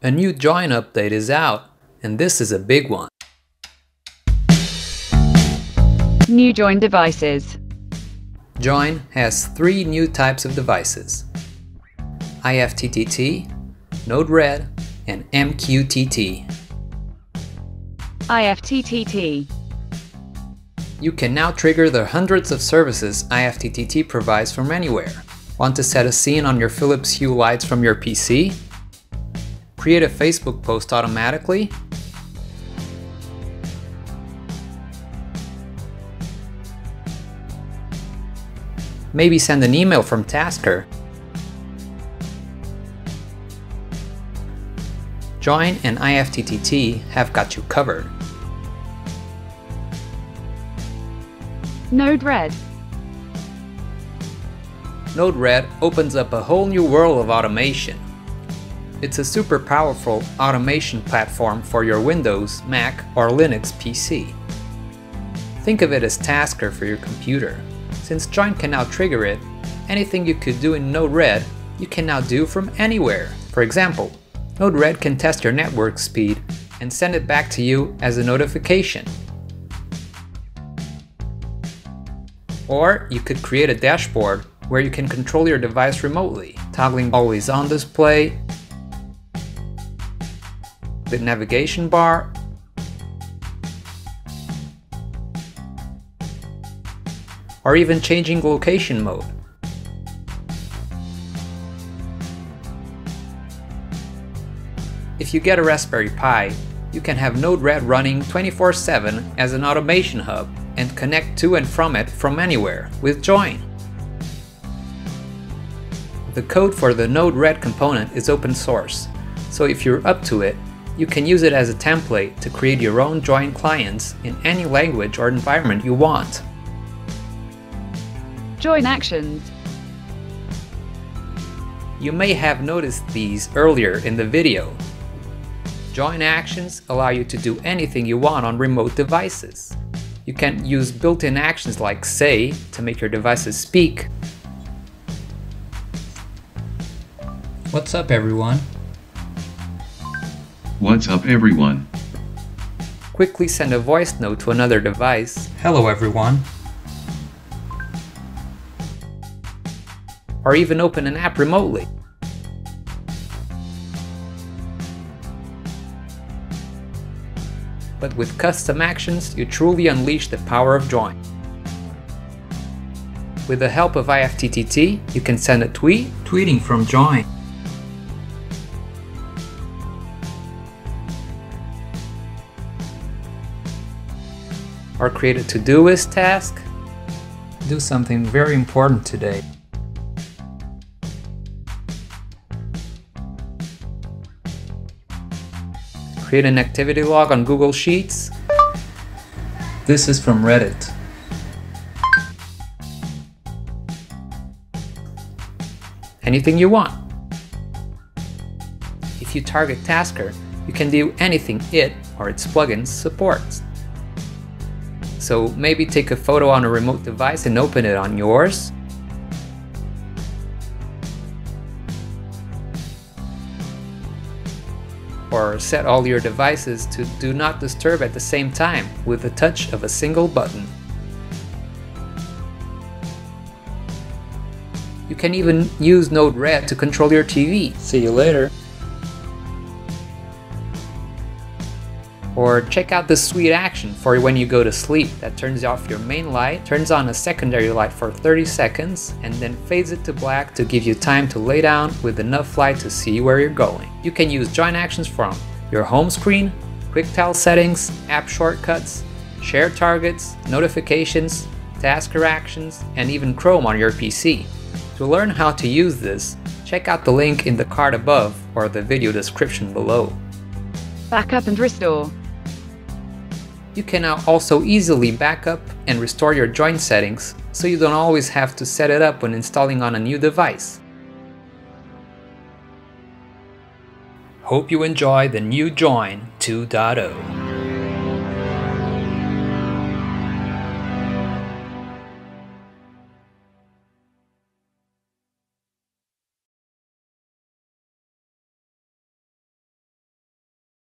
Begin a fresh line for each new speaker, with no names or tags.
A new Join update is out, and this is a big one.
New Join devices.
Join has three new types of devices. IFTTT, Node-RED, and MQTT.
IFTTT.
You can now trigger the hundreds of services IFTTT provides from anywhere. Want to set a scene on your Philips Hue lights from your PC? Create a Facebook post automatically? Maybe send an email from Tasker. Join and IFTTT have got you covered.
Node-RED.
Node-RED opens up a whole new world of automation. It's a super powerful automation platform for your Windows, Mac, or Linux PC. Think of it as Tasker for your computer. Since Join can now trigger it, anything you could do in Node-RED, you can now do from anywhere. For example, Node-RED can test your network speed and send it back to you as a notification. Or you could create a dashboard where you can control your device remotely, toggling always on display, the navigation bar, or even changing location mode. If you get a Raspberry Pi, you can have Node-RED running 24-7 as an automation hub and connect to and from it from anywhere with Join. The code for the Node-RED component is open source, so if you're up to it, you can use it as a template to create your own Join clients in any language or environment you want.
Join actions.
You may have noticed these earlier in the video. Join actions allow you to do anything you want on remote devices. You can use built-in actions like say to make your devices speak. What's up everyone?
What's up everyone?
Quickly send a voice note to another device. Hello everyone. Or even open an app remotely. But with custom actions, you truly unleash the power of Join. With the help of IFTTT, you can send a tweet, tweeting from Join. Or create a Todoist task. Do something very important today. create an activity log on Google Sheets. This is from Reddit. Anything you want. If you target Tasker, you can do anything it or its plugins supports. So maybe take a photo on a remote device and open it on yours, or set all your devices to do not disturb at the same time with the touch of a single button. You can even use Node-RED to control your TV. See you later. Or check out this sweet action for when you go to sleep that turns off your main light, turns on a secondary light for 30 seconds, and then fades it to black to give you time to lay down with enough light to see where you're going. You can use join actions from your home screen, quick tile settings, app shortcuts, share targets, notifications, tasker actions, and even Chrome on your PC. To learn how to use this, check out the link in the card above or the video description below.
Backup and restore.
You can now also easily backup and restore your join settings, so you don't always have to set it up when installing on a new device. Hope you enjoy the new Join 2.0.